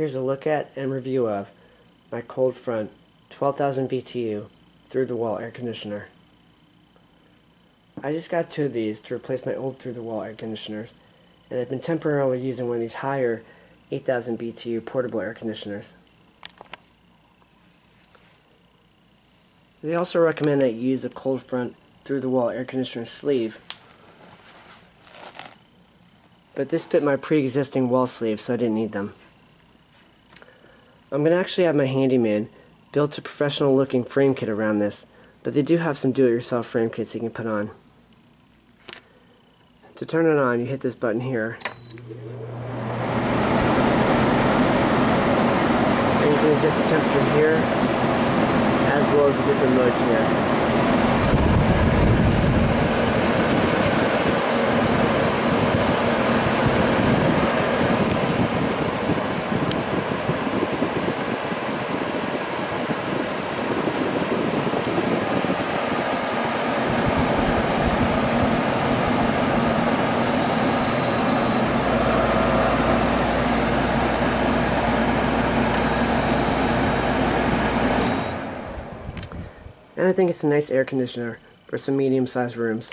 Here's a look at and review of my Koldfront 12,000 BTU through the wall air conditioner. I just got two of these to replace my old through the wall air conditioners and I've been temporarily using one of these Haier 8,000 BTU portable air conditioners. They also recommend that you use a Koldfront through the wall air conditioner sleeve but this fit my pre-existing wall sleeve so I didn't need them. I'm going to actually have my handyman build a professional looking frame kit around this, but they do have some do-it-yourself frame kits you can put on. To turn it on, you hit this button here. And you can adjust the temperature here, as well as the different modes here. And I think it's a nice air conditioner for some medium-sized rooms.